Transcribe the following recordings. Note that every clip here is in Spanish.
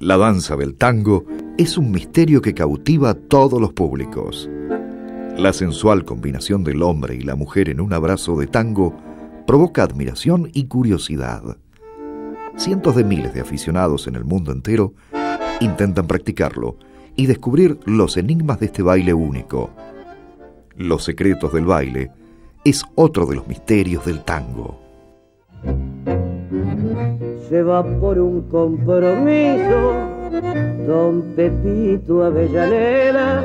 La danza del tango es un misterio que cautiva a todos los públicos. La sensual combinación del hombre y la mujer en un abrazo de tango provoca admiración y curiosidad. Cientos de miles de aficionados en el mundo entero intentan practicarlo y descubrir los enigmas de este baile único. Los secretos del baile es otro de los misterios del tango. Se va por un compromiso, don Pepito Avellaneda,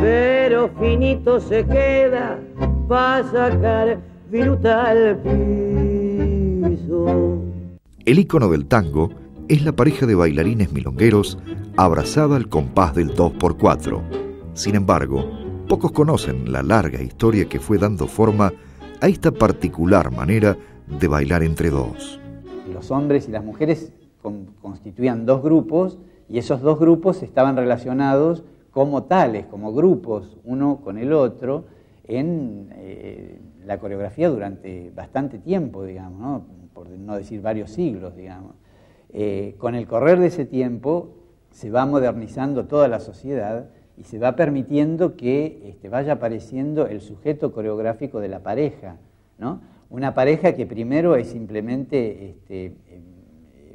pero finito se queda para sacar viruta al piso. El icono del tango es la pareja de bailarines milongueros abrazada al compás del 2x4. Sin embargo, pocos conocen la larga historia que fue dando forma a esta particular manera de bailar entre dos. Los hombres y las mujeres constituían dos grupos y esos dos grupos estaban relacionados como tales, como grupos, uno con el otro, en eh, la coreografía durante bastante tiempo, digamos, por no decir varios siglos, digamos. Eh, con el correr de ese tiempo se va modernizando toda la sociedad y se va permitiendo que este, vaya apareciendo el sujeto coreográfico de la pareja, ¿no? Una pareja que primero es simplemente este,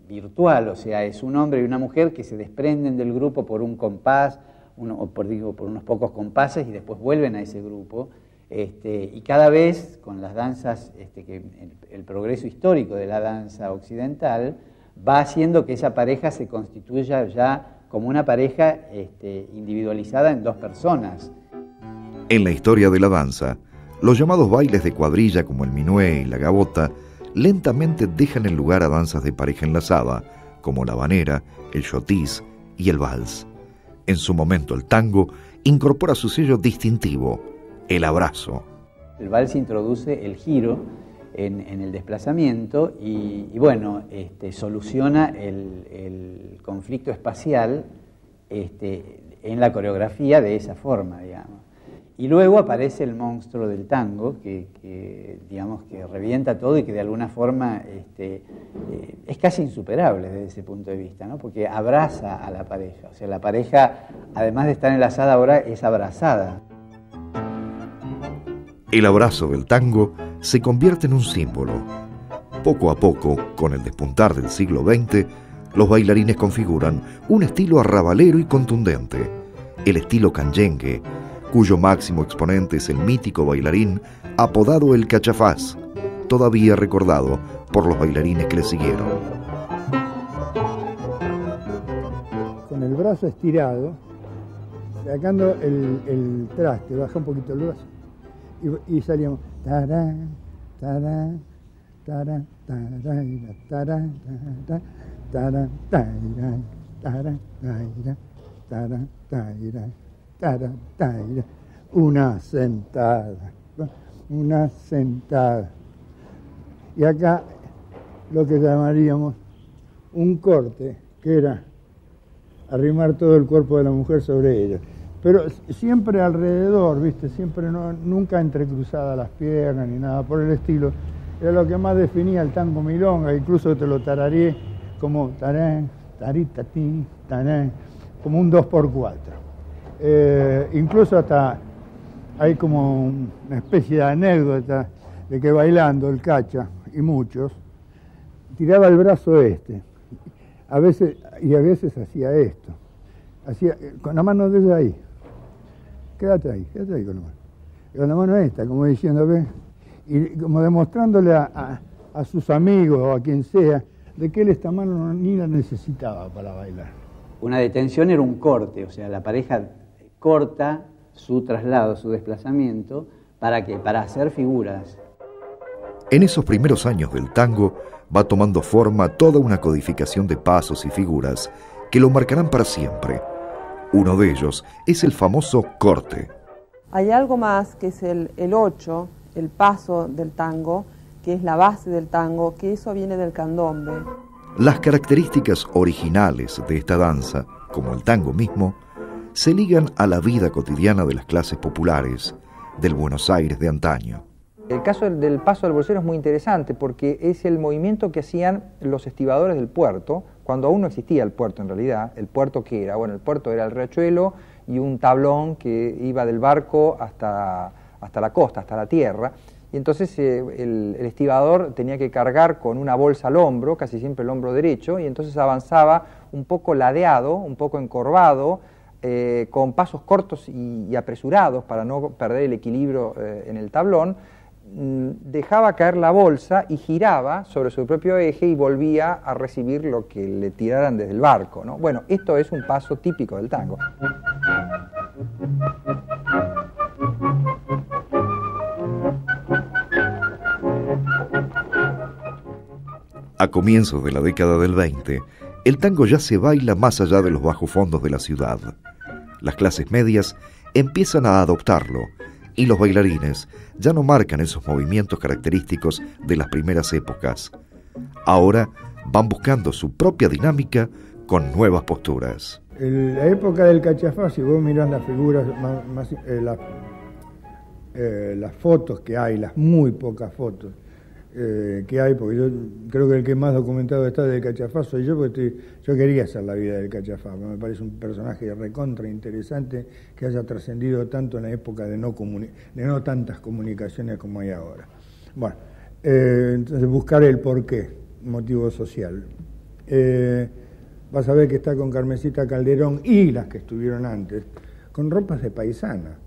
virtual, o sea, es un hombre y una mujer que se desprenden del grupo por un compás, o por, unos pocos compases y después vuelven a ese grupo. Este, y cada vez con las danzas, este, el, progreso histórico de la danza occidental va haciendo que esa pareja se constituya ya como una pareja individualizada en dos personas. En la historia de la danza, los llamados bailes de cuadrilla como el minué y la gabota lentamente dejan el lugar a danzas de pareja enlazada, como la banera, el chotis y el vals. En su momento el tango incorpora su sello distintivo, el abrazo. El vals introduce el giro en, el desplazamiento y, bueno, este, soluciona el, conflicto espacial este, en la coreografía de esa forma, digamos. Y luego aparece el monstruo del tango, que, digamos que revienta todo y que de alguna forma este, eh, es casi insuperable desde ese punto de vista, ¿no? porque abraza a la pareja. O sea, la pareja, además de estar enlazada ahora, es abrazada. El abrazo del tango se convierte en un símbolo. Poco a poco, con el despuntar del siglo XX, los bailarines configuran un estilo arrabalero y contundente, el estilo canyengue, cuyo máximo exponente es el mítico bailarín apodado el cachafaz, todavía recordado por los bailarines que le siguieron. Con el brazo estirado, sacando el, traste, baja un poquito el brazo y, salíamos. Una sentada, una sentada. Y acá lo que llamaríamos un corte, que era arrimar todo el cuerpo de la mujer sobre ella. Pero siempre alrededor, ¿viste? Siempre no, nunca entrecruzadas las piernas ni nada por el estilo. Era lo que más definía el tango milonga, incluso te lo tarareé como tarán, tarita, ti, tarán, como un 2x4. Eh, incluso hasta hay como una especie de anécdota de que bailando el cacha y muchos tiraba el brazo este a veces y a veces hacía esto hacía con la mano desde ahí quédate ahí, quédate ahí con la mano. Con la mano esta, como diciendo, ve, y como demostrándole a, sus amigos o a quien sea de que él esta mano ni la necesitaba para bailar. Una detención era un corte, o sea, la pareja corta su traslado, su desplazamiento, ¿para qué? Para hacer figuras. En esos primeros años del tango va tomando forma toda una codificación de pasos y figuras que lo marcarán para siempre uno de ellos es el famoso corte. Hay algo más que es el, el ocho, el paso del tango, que es la base del tango, que eso viene del candombe. Las características originales de esta danza, como el tango mismo, se ligan a la vida cotidiana de las clases populares del Buenos Aires de antaño. El caso del paso del bolsero es muy interesante porque es el movimiento que hacían los estibadores del puerto, cuando aún no existía el puerto en realidad. ¿El puerto qué era? Bueno, el puerto era el riachuelo y un tablón que iba del barco hasta, hasta la costa, hasta la tierra. Y entonces eh, el, el, estibador tenía que cargar con una bolsa al hombro, casi siempre el hombro derecho, y entonces avanzaba un poco ladeado, un poco encorvado, eh, con pasos cortos y, apresurados para no perder el equilibrio eh, en el tablón, mm, dejaba caer la bolsa y giraba sobre su propio eje y volvía a recibir lo que le tiraran desde el barco. ¿no? Bueno, esto es un paso típico del tango. A comienzos de la década del 20, el tango ya se baila más allá de los bajos fondos de la ciudad las clases medias empiezan a adoptarlo y los bailarines ya no marcan esos movimientos característicos de las primeras épocas. Ahora van buscando su propia dinámica con nuevas posturas. En la época del cachafá, si vos mirás las figuras, eh, eh, las fotos que hay, las muy pocas fotos, eh, que hay, porque yo creo que el que más documentado está del Cachafá soy yo, porque yo quería hacer la vida del Cachafá, me parece un personaje recontra interesante que haya trascendido tanto en la época de no, de no tantas comunicaciones como hay ahora. Bueno, eh, entonces buscar el porqué, motivo social. Eh, vas a ver que está con Carmesita Calderón y las que estuvieron antes, con ropas de paisana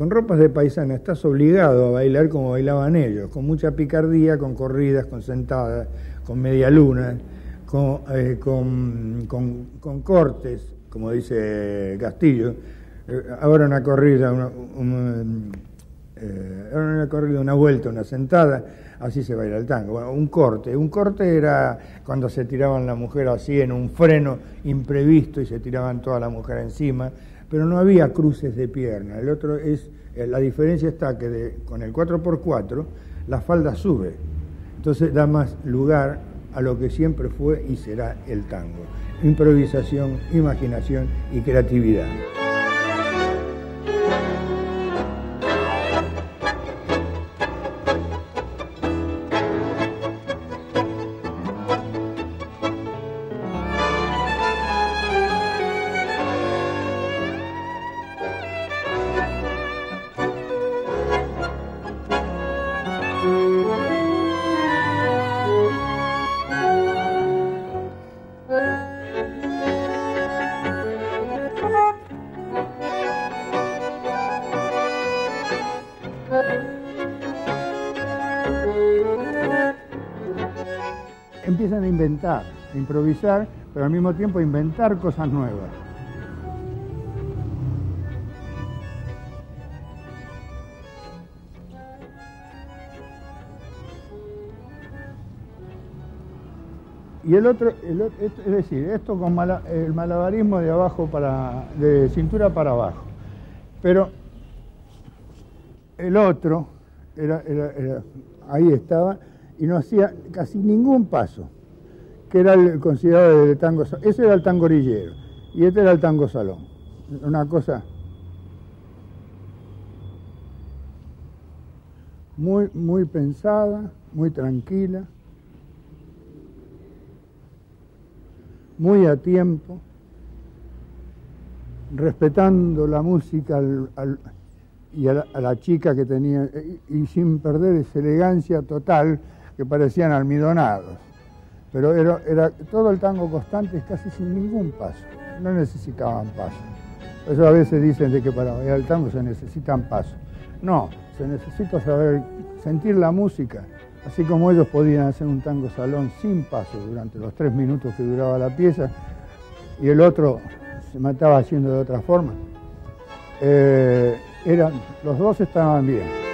con ropas de paisana estás obligado a bailar como bailaban ellos, con mucha picardía, con corridas, con sentadas, con media luna, con, eh, con, cortes, como dice Castillo. Eh, ahora una corrida, una, eh, una corrida, una vuelta, una sentada, así se baila el tango. Bueno, un corte. Un corte era cuando se tiraban la mujer así en un freno imprevisto y se tiraban toda la mujer encima pero no había cruces de pierna. El otro es, eh, la diferencia está que con el 4x4 la falda sube, entonces da más lugar a lo que siempre fue y será el tango. Improvisación, imaginación y creatividad. Empiezan a inventar, a improvisar, pero al mismo tiempo a inventar cosas nuevas. Y el otro, es decir, esto con el malabarismo de abajo para, de cintura para abajo. Pero el otro, ahí estaba, y no hacía casi ningún paso, que era el considerado el tango, ese era el tango orillero y este era el tango salón. Una cosa muy, muy pensada, muy tranquila, muy a tiempo, respetando la música y a la, chica que tenía, y sin perder esa elegancia total que parecían almidonados. Pero era, todo el tango constante casi sin ningún paso, no necesitaban paso. Eso a veces dicen de que para bailar el tango se necesitan pasos. No, se necesita saber sentir la música, así como ellos podían hacer un tango salón sin paso durante los tres minutos que duraba la pieza y el otro se mataba haciendo de otra forma. Eh, eran, los dos estaban bien.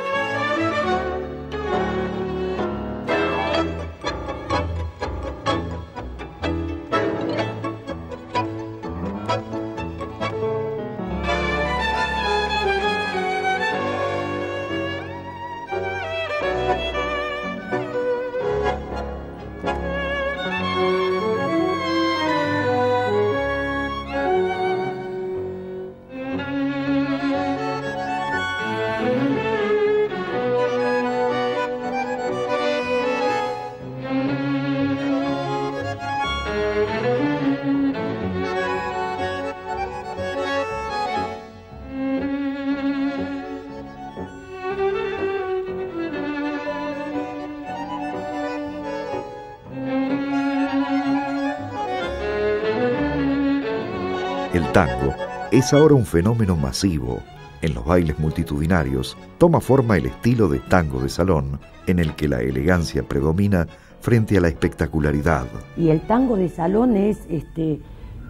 Tango es ahora un fenómeno masivo. En los bailes multitudinarios toma forma el estilo de tango de salón, en el que la elegancia predomina frente a la espectacularidad. Y el tango de salón es, este,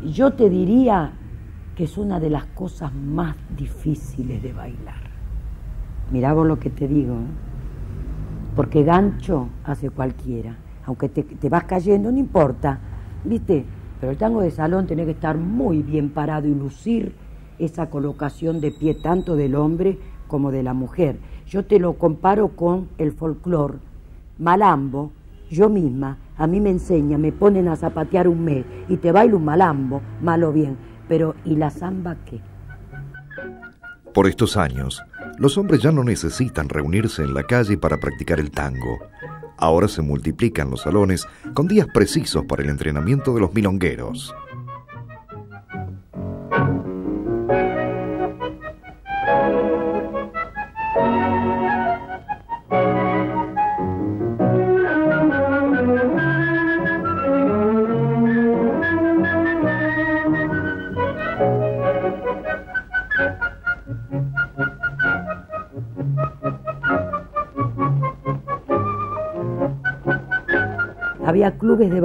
yo te diría que es una de las cosas más difíciles de bailar. Mirá vos lo que te digo, ¿eh? porque gancho hace cualquiera, aunque te, te vas cayendo, no importa, ¿viste? Pero el tango de salón tiene que estar muy bien parado y lucir esa colocación de pie tanto del hombre como de la mujer. Yo te lo comparo con el folclore. Malambo, yo misma, a mí me enseña, me ponen a zapatear un mes y te bailo un malambo, malo bien, pero ¿y la samba qué? Por estos años, los hombres ya no necesitan reunirse en la calle para practicar el tango. Ahora se multiplican los salones con días precisos para el entrenamiento de los milongueros.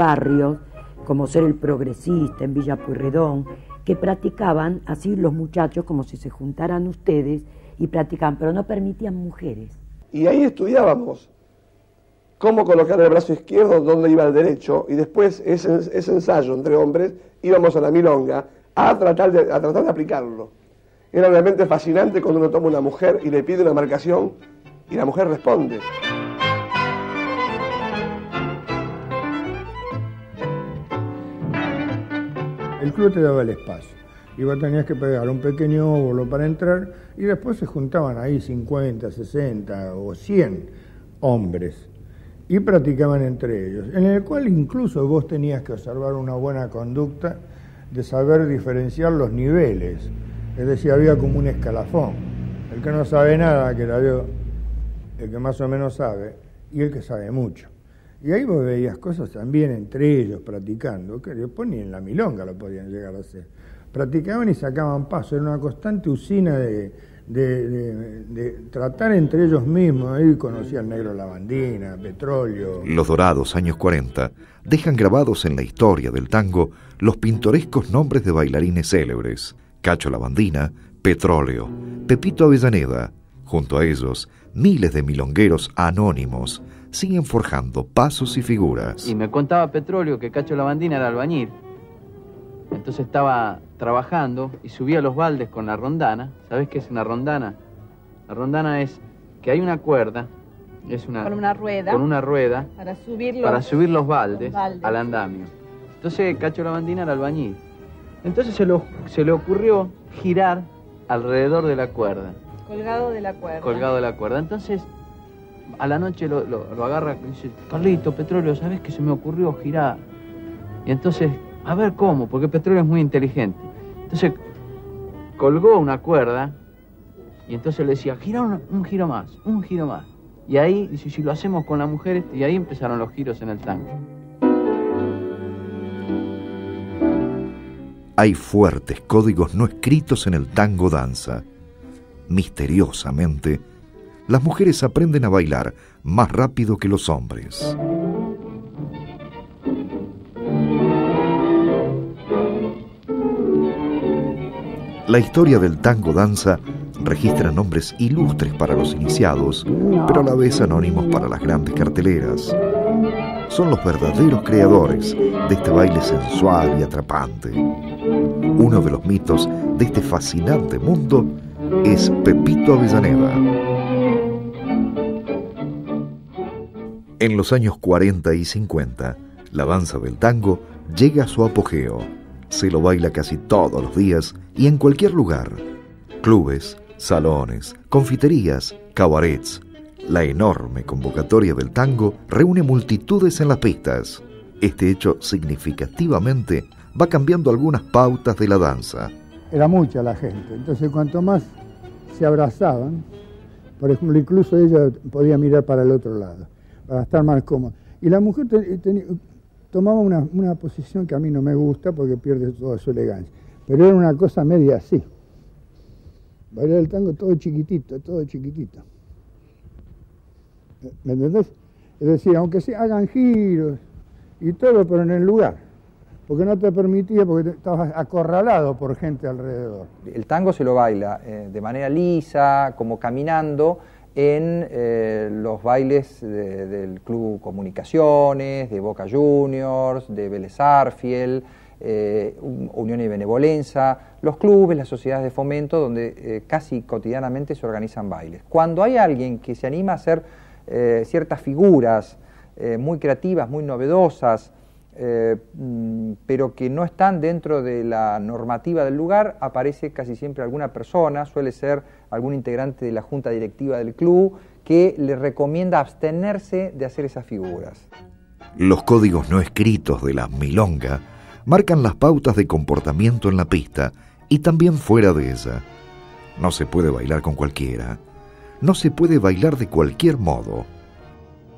Había clubes de barrio, como ser el progresista en Villa Pueyrredón, que practicaban así los muchachos como si se juntaran ustedes y practicaban, pero no permitían mujeres. Y ahí estudiábamos cómo colocar el brazo izquierdo donde iba el derecho y después ese, ese ensayo entre hombres íbamos a la milonga a tratar, de, a tratar de aplicarlo. Era realmente fascinante cuando uno toma una mujer y le pide una marcación y la mujer responde. El club te daba el espacio. Y vos tenías que pegar un pequeño óvulo para entrar y después se juntaban ahí 50, 60 o 100 hombres y practicaban entre ellos, en el cual incluso vos tenías que observar una buena conducta de saber diferenciar los niveles. Es decir, había como un escalafón. El que no sabe nada, que era yo, el que más o menos sabe, y el que sabe mucho. Y ahí vos veías cosas también entre ellos practicando, que después ni en la milonga lo podían llegar a hacer. Practicaban y sacaban paso, era una constante usina de, de, tratar entre ellos mismos. Ahí conocía el negro lavandina, petróleo. Los dorados años 40 dejan grabados en la historia del tango los pintorescos nombres de bailarines célebres. Cacho Lavandina, Petróleo, Pepito Avellaneda. Junto a ellos, miles de milongueros anónimos siguen forjando pasos y figuras. Y me contaba Petróleo que Cacho Lavandina era albañil. Entonces estaba trabajando y subía los baldes con la rondana. ¿Sabes qué es una rondana? La rondana es que hay una cuerda, es una, Con una rueda. con una rueda Para subir los, para subir los baldes, los baldes. al andamio. Entonces Cacho Lavandina era albañil. Entonces se, lo- se le ocurrió girar alrededor de la cuerda, Colgado de la cuerda. colgado de la cuerda. Entonces a la noche lo, agarra y dice, Carlito, Petróleo, ¿sabes que se me ocurrió girar? Y entonces, a ver cómo, porque Petróleo es muy inteligente. Entonces colgó una cuerda y entonces le decía, gira un, giro más, un giro más. Y ahí, dice, si lo hacemos con las mujeres, y ahí empezaron los giros en el tango. Hay fuertes códigos no escritos en el tango danza. Misteriosamente, las mujeres aprenden a bailar más rápido que los hombres. La historia del tango danza registra nombres ilustres para los iniciados, pero a la vez anónimos para las grandes carteleras. Son los verdaderos creadores de este baile sensual y atrapante. Uno de los mitos de este fascinante mundo es Pepito Avellaneda. En los años 40 y 50, la danza del tango llega a su apogeo. Se lo baila casi todos los días y en cualquier lugar. Clubes, salones, confiterías, cabarets. La enorme convocatoria del tango reúne multitudes en las pistas. Este hecho significativamente va cambiando algunas pautas de la danza. Era mucha la gente, entonces cuanto más se abrazaban, por ejemplo, incluso ella podía mirar para el otro lado, para estar más cómoda. Y la mujer te- teni- tomaba una, una posición que a mí no me gusta porque pierde toda su elegancia. pero era una cosa media así. Bailar el tango todo chiquitito, todo chiquitito. ¿Me entendés? Es decir, aunque se hagan giros y todo, pero en el lugar. Porque no te permitía, porque estabas acorralado por gente alrededor. El tango se lo baila eh, de manera lisa, como caminando, en eh, los bailes del Club Comunicaciones, de Boca Juniors, de Vélez Arfiel, eh, Unión y Benevolencia, los clubes, las sociedades de fomento, donde eh, casi cotidianamente se organizan bailes. Cuando hay alguien que se anima a hacer ciertas figuras muy creativas, muy novedosas, mm, pero que no están dentro de la normativa del lugar, aparece casi siempre alguna persona, suele ser algún integrante de la junta directiva del club, que le recomienda abstenerse de hacer esas figuras. Los códigos no escritos de la milonga marcan las pautas de comportamiento en la pista y también fuera de ella. No se puede bailar con cualquiera. No se puede bailar de cualquier modo.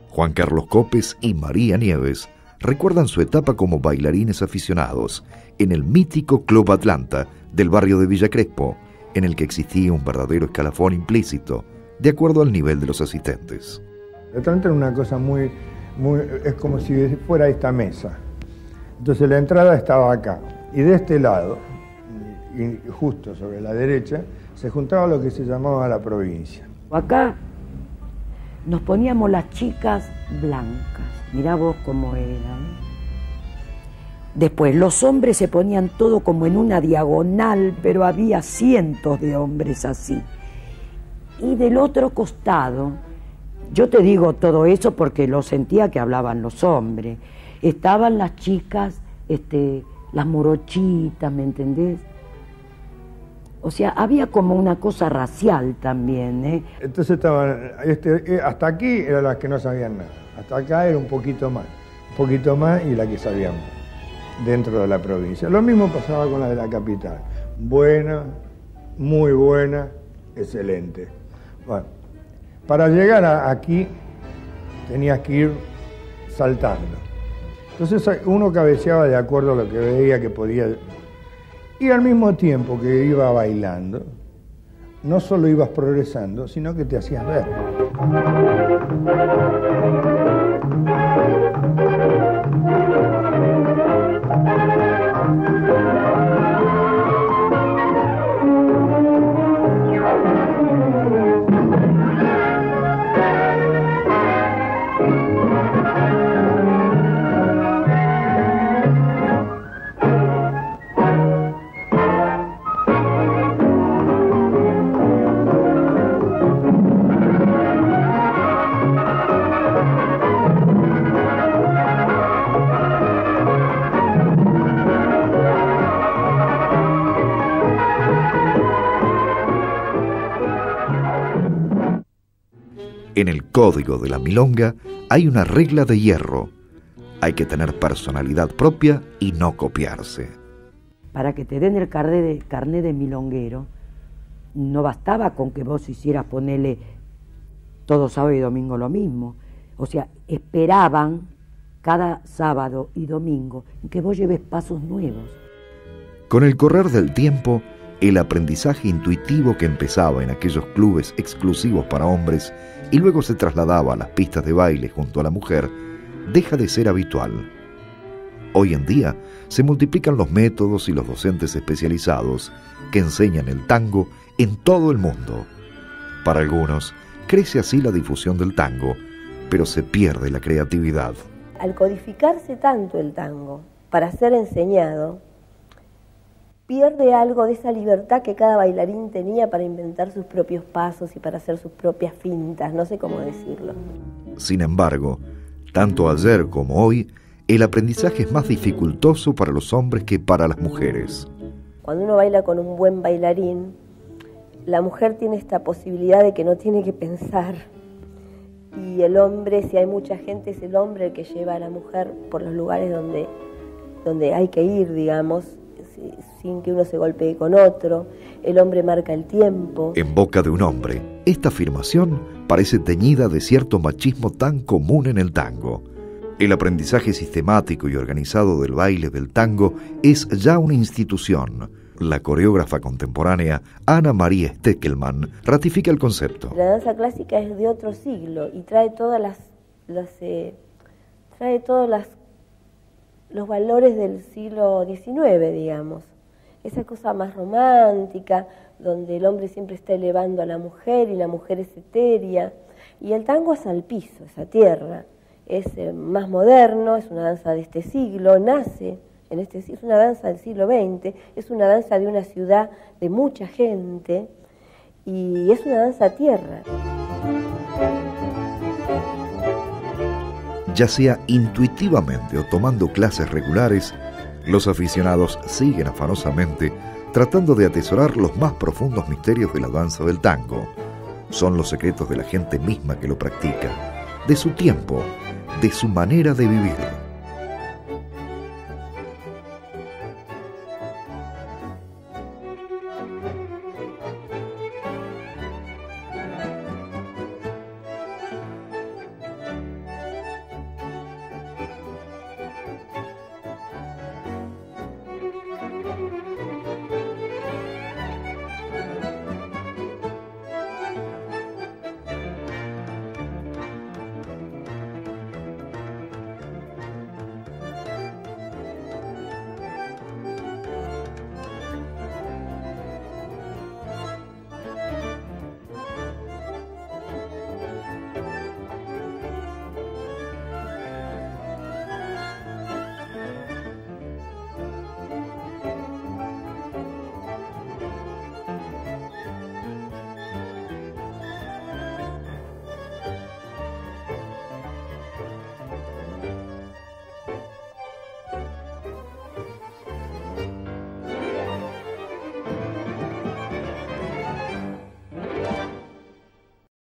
Juan Carlos Copes y María Nieves recuerdan su etapa como bailarines aficionados en el mítico Club Atlanta del barrio de Villa Crespo, en el que existía un verdadero escalafón implícito, de acuerdo al nivel de los asistentes. Atlanta era una cosa muy, muy, es como si fuera esta mesa. Entonces la entrada estaba acá. Y de este lado, y justo sobre la derecha, se juntaba lo que se llamaba la provincia. Acá nos poníamos las chicas blancas. Mirá vos cómo eran. Después, los hombres se ponían todo como en una diagonal, pero había cientos de hombres así. Y del otro costado, yo te digo todo eso porque lo sentía que hablaban los hombres estaban las chicas, este, las morochitas, ¿me entendés? O sea, había como una cosa racial también. ¿eh? Entonces estaban, este, eh, hasta aquí eran las que no sabían nada, hasta acá era un poquito más, un poquito más y la que sabíamos dentro de la provincia. Lo mismo pasaba con la de la capital, buena, muy buena, excelente. Bueno, para llegar aquí tenías que ir saltando. Entonces uno cabeceaba de acuerdo a lo que veía que podía. Y al mismo tiempo que iba bailando, no solo ibas progresando, sino que te hacías ver. Código de la milonga hay una regla de hierro. Hay que tener personalidad propia y no copiarse. Para que te den el carnet de, de milonguero, no bastaba con que vos hicieras ponerle todo sábado y domingo lo mismo. O sea, esperaban cada sábado y domingo que vos lleves pasos nuevos. Con el correr del tiempo, el aprendizaje intuitivo que empezaba en aquellos clubes exclusivos para hombres y luego se trasladaba a las pistas de baile junto a la mujer, deja de ser habitual. Hoy en día se multiplican los métodos y los docentes especializados que enseñan el tango en todo el mundo. Para algunos, crece así la difusión del tango, pero se pierde la creatividad. Al codificarse tanto el tango para ser enseñado, pierde algo de esa libertad que cada bailarín tenía para inventar sus propios pasos y para hacer sus propias fintas, no sé cómo decirlo. Sin embargo, tanto ayer como hoy, el aprendizaje es más dificultoso para los hombres que para las mujeres. Cuando uno baila con un buen bailarín, la mujer tiene esta posibilidad de que no tiene que pensar. Y el hombre, si hay mucha gente, es el hombre el que lleva a la mujer por los lugares donde, donde hay que ir, digamos, sin que uno se golpee con otro, el hombre marca el tiempo. En boca de un hombre, esta afirmación parece teñida de cierto machismo tan común en el tango. El aprendizaje sistemático y organizado del baile del tango es ya una institución, La coreógrafa contemporánea Ana María Steckelman ratifica el concepto. La danza clásica es de otro siglo y trae todas las, eh, trae todos las, los valores del siglo XIX, digamos. Esa cosa más romántica, donde el hombre siempre está elevando a la mujer y la mujer es etérea. Y el tango es al piso, es a tierra. Es eh, más moderno, es una danza de este siglo, nace este, es una danza del siglo XX, es una danza de una ciudad de mucha gente y es una danza a tierra. Ya sea intuitivamente o tomando clases regulares, los aficionados siguen afanosamente tratando de atesorar los más profundos misterios de la danza del tango. Son los secretos de la gente misma que lo practica, de su tiempo, de su manera de vivir.